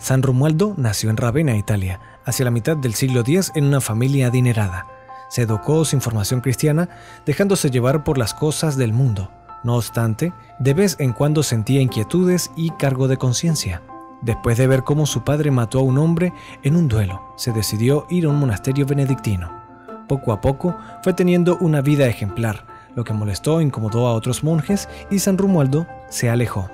San Romualdo nació en Ravenna, Italia, hacia la mitad del siglo X en una familia adinerada. Se educó sin formación cristiana, dejándose llevar por las cosas del mundo. No obstante, de vez en cuando sentía inquietudes y cargo de conciencia. Después de ver cómo su padre mató a un hombre en un duelo, se decidió ir a un monasterio benedictino. Poco a poco fue teniendo una vida ejemplar, lo que molestó e incomodó a otros monjes y San Romualdo se alejó.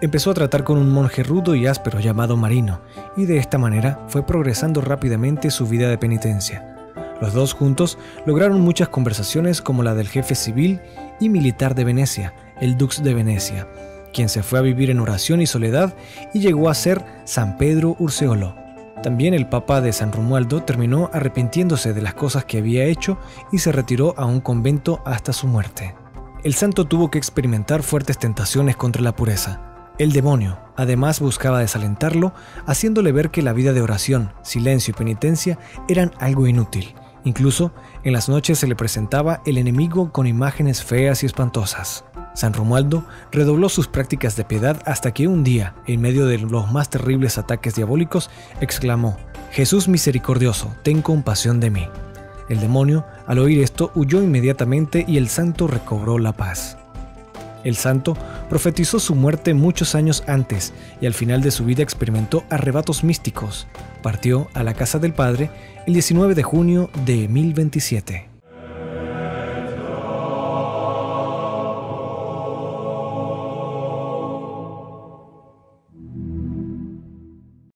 Empezó a tratar con un monje rudo y áspero llamado Marino, y de esta manera fue progresando rápidamente su vida de penitencia. Los dos juntos lograron muchas conversaciones como la del jefe civil y militar de Venecia, el Dux de Venecia, quien se fue a vivir en oración y soledad y llegó a ser San Pedro Urseolo. También el Papa de San Romualdo terminó arrepintiéndose de las cosas que había hecho y se retiró a un convento hasta su muerte. El santo tuvo que experimentar fuertes tentaciones contra la pureza. El demonio, además, buscaba desalentarlo, haciéndole ver que la vida de oración, silencio y penitencia eran algo inútil. Incluso en las noches se le presentaba el enemigo con imágenes feas y espantosas. San Romualdo redobló sus prácticas de piedad hasta que un día, en medio de los más terribles ataques diabólicos, exclamó, Jesús misericordioso, ten compasión de mí. El demonio, al oír esto, huyó inmediatamente y el santo recobró la paz. El santo profetizó su muerte muchos años antes y al final de su vida experimentó arrebatos místicos. Partió a la casa del Padre el 19 de junio de 1027.